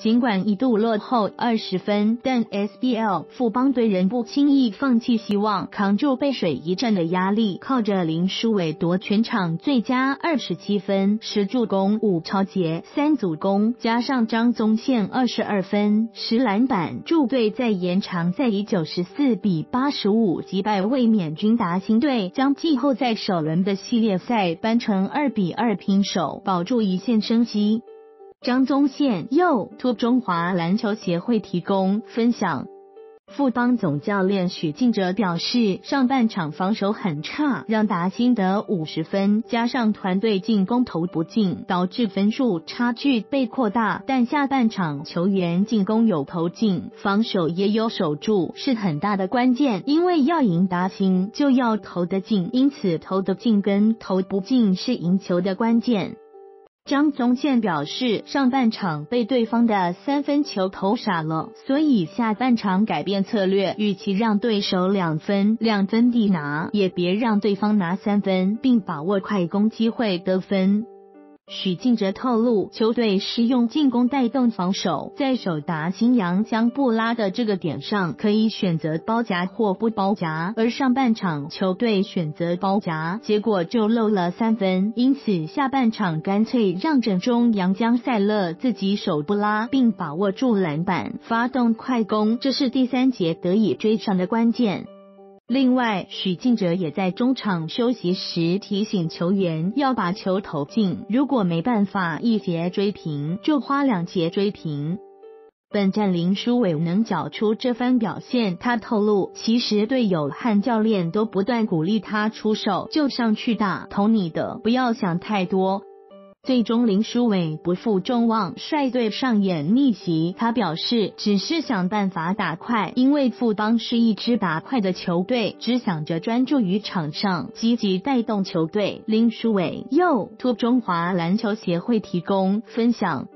尽管一度落后二十分，但 SBL 富邦队仍不轻易放弃希望，扛住背水一战的压力，靠着林书伟夺全场最佳二十七分、十助攻、五超节、三组攻，加上张宗宪二十二分、十篮板，助队在延长赛以九十四比八十五击败卫冕军达兴队，将季后赛首轮的系列赛扳成二比二平手，保住一线生机。张宗宪又托中华篮球协会提供分享。富邦总教练许敬哲表示，上半场防守很差，让达兴得五十分，加上团队进攻投不进，导致分数差距被扩大。但下半场球员进攻有投进，防守也有守住，是很大的关键。因为要赢达兴，就要投得进，因此投得进跟投不进是赢球的关键。张宗宪表示，上半场被对方的三分球投傻了，所以下半场改变策略，与其让对手两分两分地拿，也别让对方拿三分，并把握快攻机会得分。许敬哲透露，球队是用进攻带动防守，在首达新阳将布拉的这个点上，可以选择包夹或不包夹。而上半场球队选择包夹，结果就漏了三分，因此下半场干脆让阵中杨江赛勒自己手布拉，并把握住篮板，发动快攻，这是第三节得以追上的关键。另外，许敬哲也在中场休息时提醒球员要把球投进，如果没办法一节追平，就花两节追平。本站林书伟能缴出这番表现，他透露，其实队友和教练都不断鼓励他出手，就上去打，投你的，不要想太多。最终，林书伟不负众望，率队上演逆袭。他表示，只是想办法打快，因为富邦是一支打快的球队，只想着专注于场上，积极带动球队。林书伟又托中华篮球协会提供分享。